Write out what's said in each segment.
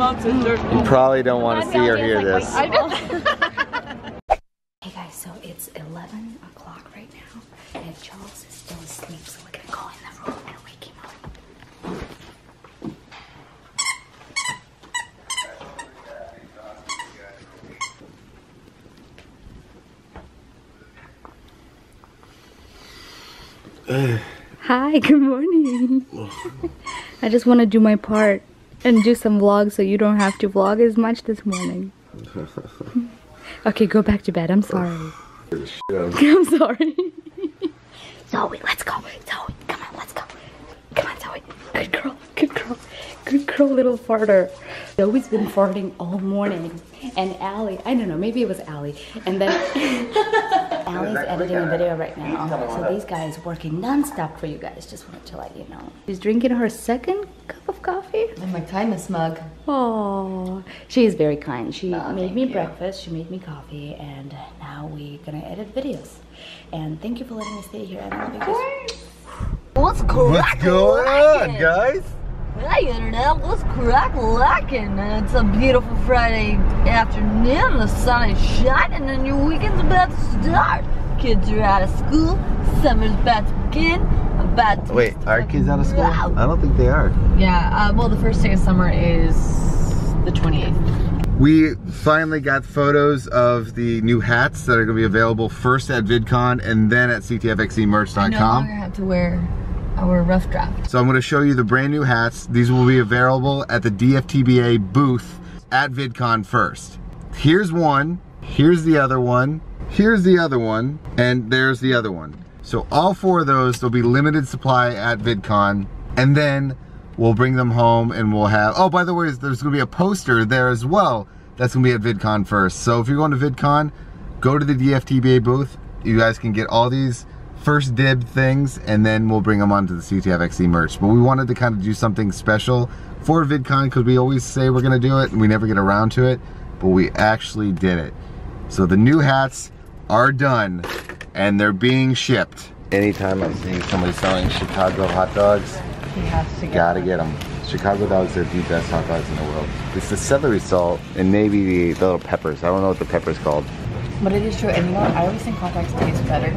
months is there's You probably don't want to see or hear this. Hey guys, so it's 11 o'clock right now, and Charles is still asleep, so we're gonna go in the room and wake him up. Hi, good morning. I just want to do my part and do some vlogs so you don't have to vlog as much this morning. okay, go back to bed. I'm sorry. I'm sorry. Zoey, let's go. Zoey, come on, let's go. Come on, Zoey. Good girl, good girl. Good girl, little farter. Zoey's been farting all morning. And Allie, I don't know, maybe it was Allie. And then Allie's editing a video right now. So these guys working non-stop for you guys. Just wanted to let you know. She's drinking her second cup of coffee. And my kindness mug. Oh, she is very kind. She Oh, made me you. breakfast, she made me coffee, and now we're gonna edit videos. And thank you for letting me stay here. I love you guys. What's crack going on, guys? Hey internet, what's crack lacking? It's a beautiful Friday afternoon, the sun is shining and your weekend's about to start. Kids are out of school, summer's about to begin, about to Wait, are kids out of school? Wow. I don't think they are. Yeah, uh, well, the first day of summer is the 28th. We finally got photos of the new hats that are going to be available first at VidCon and then at I no longer have to wear our rough draft. So I'm going to show you the brand new hats. These will be available at the DFTBA booth at VidCon first. Here's one, here's the other one, here's the other one, and there's the other one. So all four of those, there'll be limited supply at VidCon, and then we'll bring them home and we'll have, oh, by the way, there's gonna be a poster there as well. That's gonna be at VidCon first. So if you're going to VidCon, go to the DFTBA booth. You guys can get all these first dib things and then we'll bring them onto the CTFXC merch. But we wanted to kind of do something special for VidCon because we always say we're gonna do it and we never get around to it, but we actually did it. So the new hats are done and they're being shipped. Anytime I see somebody selling Chicago hot dogs, He has to gotta get them. Chicago dogs are the best hot dogs in the world. It's the celery salt and maybe the, the little peppers. I don't know what the pepper's called. But it is true, and you know what? I always think hot dogs taste better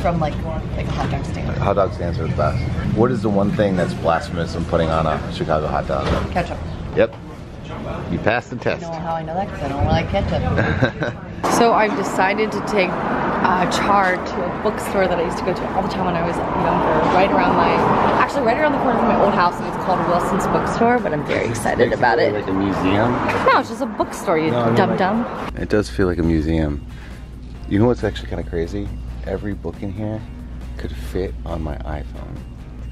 from like like a hot dog stand. Hot dog stands are the best. What is the one thing that's blasphemous in putting on a Chicago hot dog? Ketchup. Yep. You passed the test. You know how I know that? Because I don't like ketchup. so I've decided to take uh, Char to a bookstore that I used to go to all the time when I was younger, right around my, actually right around the corner from my old house, and it's called Wilson's Bookstore. But I'm very excited about it. Like a museum? No, it's just a bookstore, you No, I mean like- dum. It does feel like a museum. You know what's actually kind of crazy? Every book in here could fit on my iPhone,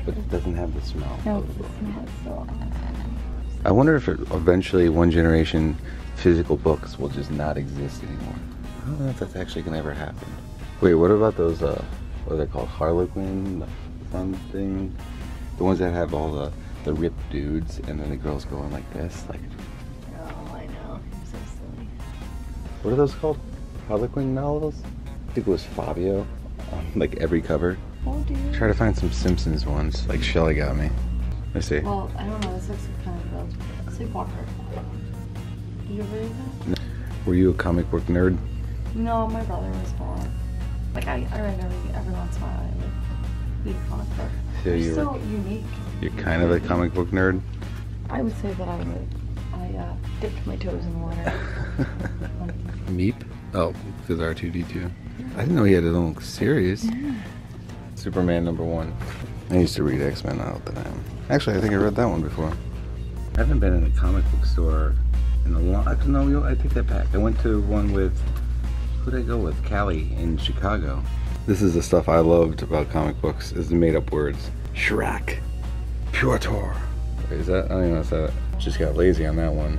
but it doesn't have the smell. No, of it's the book. smell. I wonder if it, eventually one generation physical books will just not exist anymore. I don't know if that's actually gonna ever happen. Wait, what about those? Uh, what are they called? Harlequin fun something? The ones that have all the the ripped dudes, and then the girls going like this. Like, Oh, I know. I'm so silly. what are those called? Harlequin novels? I think it was Fabio on like every cover. Oh, dear. Try to find some Simpsons ones. Like Shelly got me. Let's see. Well, I don't know. This looks kind of uh, sleepwalker. Did you ever read that? Were you a comic book nerd? No, my brother was more. Like I, I read every every once in a while. I would read comic book. So They're you were, so unique. you're kind of a comic book nerd. I would say that I would. I uh, dipped my toes in the water. Meep? Oh, because R2D2. I didn't know he had his own series. Yeah. Superman number one. I used to read X Men all the time. Actually, I think I read that one before. I haven't been in a comic book store in a long. Actually, no, you know, I take that back. I went to one with. Who did I go with? Callie in Chicago. This is the stuff I loved about comic books: is the made-up words. Shrek, Pure is that? I don't even know if that. Just got lazy on that one.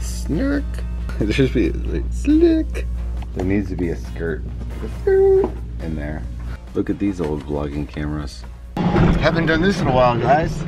Snirk. There should be like slick. There needs to be a skirt in there. Look at these old vlogging cameras. Haven't done this in a while, guys.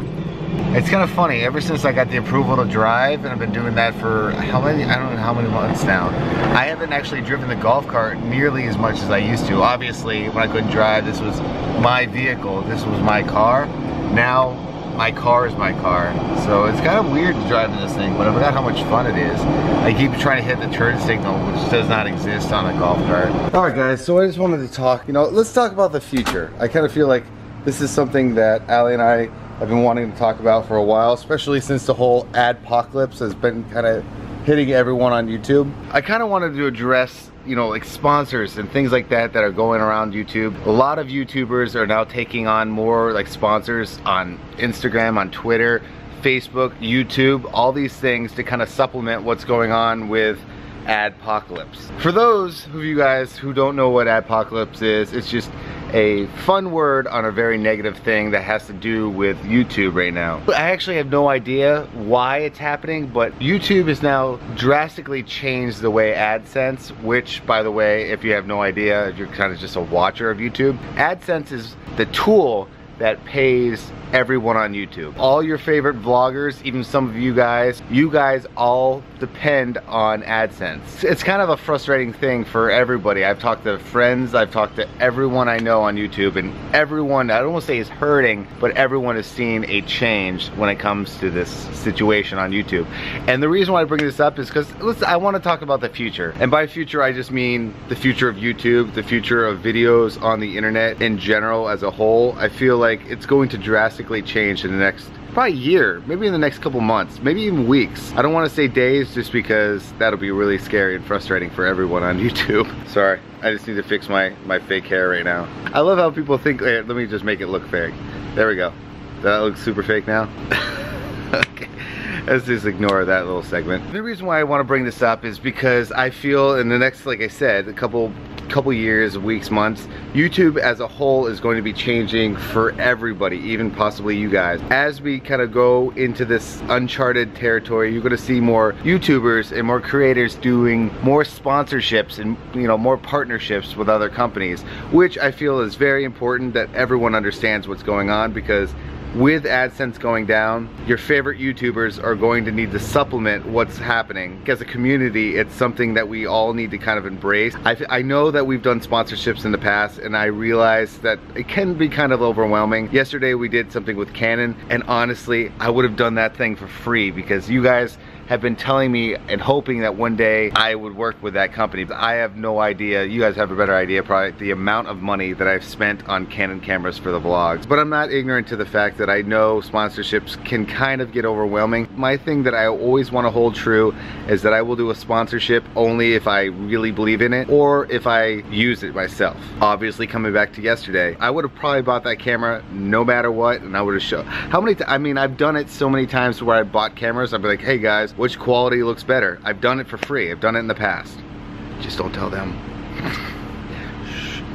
It's kind of funny. Ever since I got the approval to drive, and I've been doing that for how many? I don't know how many months now. I haven't actually driven the golf cart nearly as much as I used to. Obviously, when I couldn't drive, this was my vehicle. This was my car. Now my car is my car. So it's kind of weird driving this thing, but I forgot how much fun it is. I keep trying to hit the turn signal, which does not exist on a golf cart. All right, guys, so I just wanted to talk, you know, let's talk about the future. I kind of feel like this is something that Allie and I have been wanting to talk about for a while, especially since the whole adpocalypse has been kind of hitting everyone on YouTube. I kind of wanted to address, you know, like sponsors and things like that that are going around YouTube. A lot of YouTubers are now taking on more like sponsors on Instagram, on Twitter, Facebook, YouTube, all these things to kind of supplement what's going on with adpocalypse. For those of you guys who don't know what adpocalypse is, it's just a fun word on a very negative thing that has to do with YouTube right now. I actually have no idea why it's happening, but YouTube has now drastically changed the way AdSense, which by the way, if you have no idea, you're kind of just a watcher of YouTube, AdSense is the tool that pays everyone on YouTube. All your favorite vloggers, even some of you guys, you guys all depend on AdSense. It's kind of a frustrating thing for everybody. I've talked to friends, I've talked to everyone I know on YouTube, and everyone, I don't want to say is hurting, but everyone is seeing a change when it comes to this situation on YouTube. And the reason why I bring this up is because I want to talk about the future. And by future, I just mean the future of YouTube, the future of videos on the internet in general as a whole. I feel like it's going to drastically change in the next probably year, maybe in the next couple months, maybe even weeks. I don't want to say days just because that'll be really scary and frustrating for everyone on YouTube. Sorry, I just need to fix my, my fake hair right now. I love how people think, let me just make it look fake. There we go. That look super fake now? okay. Let's just ignore that little segment. The reason why I want to bring this up is because I feel in the next, like I said, a couple couple years, weeks, months, YouTube as a whole is going to be changing for everybody, even possibly you guys. As we kind of go into this uncharted territory, you're going to see more YouTubers and more creators doing more sponsorships and you know more partnerships with other companies, which I feel is very important that everyone understands what's going on because with AdSense going down, your favorite YouTubers are going to need to supplement what's happening. As a community, it's something that we all need to kind of embrace. I, I know that we've done sponsorships in the past and I realize that it can be kind of overwhelming. Yesterday we did something with Canon and honestly, I would have done that thing for free because you guys have been telling me and hoping that one day I would work with that company. I have no idea, you guys have a better idea probably, the amount of money that I've spent on Canon cameras for the vlogs. But I'm not ignorant to the fact that I know sponsorships can kind of get overwhelming. My thing that I always want to hold true is that I will do a sponsorship only if I really believe in it or if I use it myself. Obviously coming back to yesterday, I would have probably bought that camera no matter what and I would have shown. How many, I mean I've done it so many times where I bought cameras, I'd be like, hey guys, which quality looks better. I've done it for free. I've done it in the past. Just don't tell them.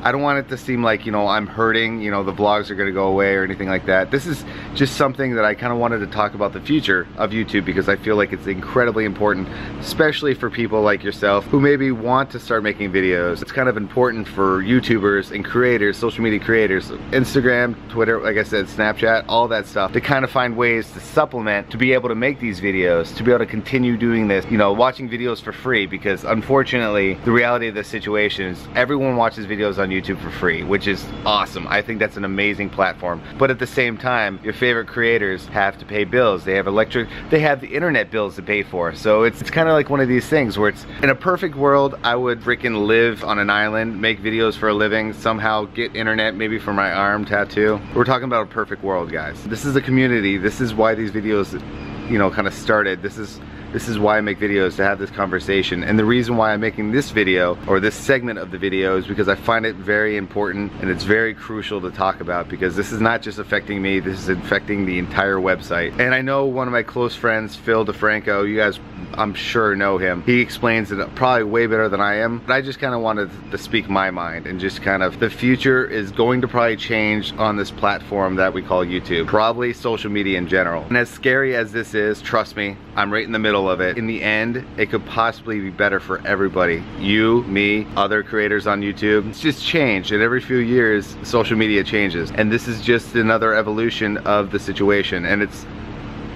I don't want it to seem like, you know, I'm hurting, you know, the vlogs are gonna go away or anything like that. This is just something that I kind of wanted to talk about the future of YouTube because I feel like it's incredibly important, especially for people like yourself who maybe want to start making videos. It's kind of important for YouTubers and creators, social media creators, Instagram, Twitter, like I said, Snapchat, all that stuff, to kind of find ways to supplement, to be able to make these videos, to be able to continue doing this, you know, watching videos for free because unfortunately, the reality of the situation is everyone watches videos on YouTube for free, which is awesome. I think that's an amazing platform. But at the same time, your favorite creators have to pay bills. They have electric, they have the internet bills to pay for. So it's, it's kind of like one of these things where it's, in a perfect world, I would freaking live on an island, make videos for a living, somehow get internet maybe for my arm tattoo. We're talking about a perfect world, guys. This is a community. This is why these videos, you know, kind of started. This is this is why I make videos, to have this conversation. And the reason why I'm making this video, or this segment of the video, is because I find it very important and it's very crucial to talk about because this is not just affecting me, this is affecting the entire website. And I know one of my close friends, Phil DeFranco, you guys I'm sure know him. He explains it probably way better than I am. But I just kind of wanted to speak my mind and just kind of, the future is going to probably change on this platform that we call YouTube. Probably social media in general. And as scary as this is, trust me, I'm right in the middle of it. In the end, it could possibly be better for everybody. You, me, other creators on YouTube. It's just changed and every few years, social media changes. And this is just another evolution of the situation. And it's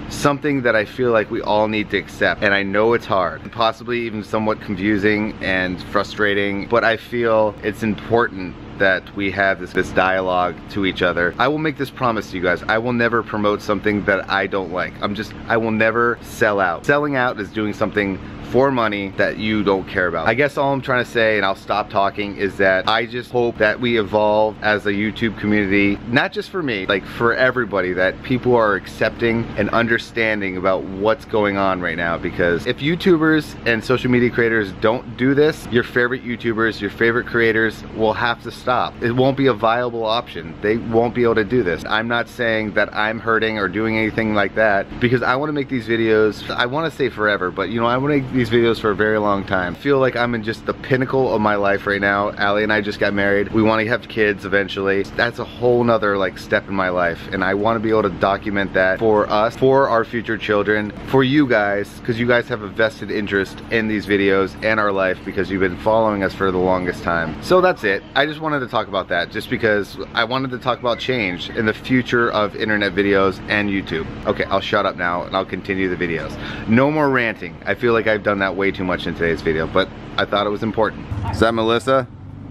something that I feel like we all need to accept. And I know it's hard, possibly even somewhat confusing and frustrating, but I feel it's important that we have this, this dialogue to each other. I will make this promise to you guys. I will never promote something that I don't like. I'm just, I will never sell out. Selling out is doing something for money that you don't care about. I guess all I'm trying to say, and I'll stop talking, is that I just hope that we evolve as a YouTube community, not just for me, like for everybody, that people are accepting and understanding about what's going on right now. Because if YouTubers and social media creators don't do this, your favorite YouTubers, your favorite creators will have to stop. It won't be a viable option. They won't be able to do this. I'm not saying that I'm hurting or doing anything like that because I want to make these videos, I want to say forever, but you know, I want to make these videos for a very long time. I feel like I'm in just the pinnacle of my life right now. Allie and I just got married. We want to have kids eventually. That's a whole nother like step in my life and I want to be able to document that for us, for our future children, for you guys, because you guys have a vested interest in these videos and our life because you've been following us for the longest time. So that's it. I just wanted to talk about that just because I wanted to talk about change in the future of internet videos and YouTube. Okay, I'll shut up now and I'll continue the videos. No more ranting. I feel like I've done that way too much in today's video, but I thought it was important. Is that Melissa?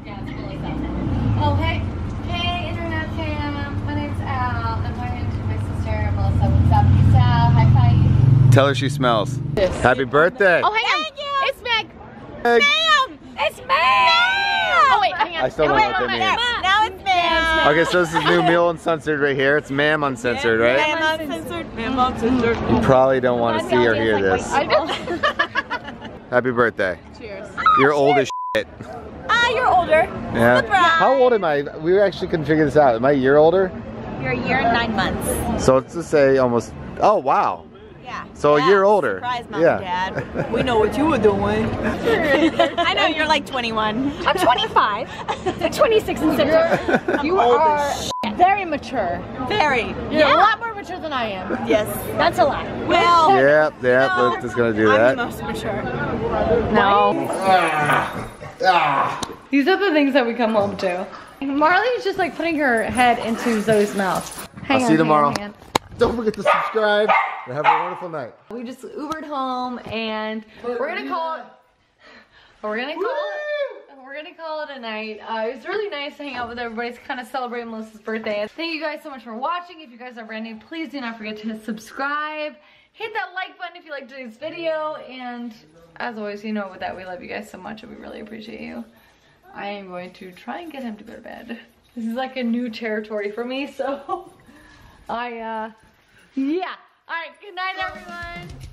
Yeah, it's really sad. Oh, hey. Hey, Internet fam. My name's Al. I'm talking to my sister, Melissa. What's up? Peace out. High five. Tell her she smells. Happy birthday! Oh, hang on. It's Meg. Meg. Ma'am. It's Meg. Oh, wait, hang on. I still don't know what that means. Now it's ma'am. Okay, so this is new meal uncensored right here. It's ma'am uncensored, right? Ma'am uncensored. Ma'am uncensored. You probably don't want to see or hear this. Happy birthday. Cheers. You're old as shit. Ah, you're older. Yeah. How old am I? We actually couldn't figure this out. Am I a year older? You're a year and nine months. So let's just say almost. Oh wow. Yeah. So a year older. Surprise, mom Yeah. and dad. we know what you were doing. I know you're like 21. I'm 25. I'm 26 in September. You are very mature. Very. You're a lot more mature than I am. Yes. That's a lie. Well. Yep, yep. no, We're just gonna do I'm that. the most mature. No. Ah. These are the things that we come home to. Marley's just like putting her head into Zoey's mouth. Hang I'll on, see you tomorrow. on, hang on. Don't forget to subscribe and have a wonderful night. We just Ubered home and we're gonna call it. We're gonna call it. We're gonna call it a night. Uh, it was really nice to hang out with everybody to kind of celebrate Melissa's birthday. Thank you guys so much for watching. If you guys are brand new, please do not forget to subscribe. Hit that like button if you liked today's video. And as always, you know with that we love you guys so much and we really appreciate you. I am going to try and get him to go to bed. This is like a new territory for me, so I, uh, yeah. All right, good night, everyone.